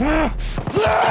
Ah! ah!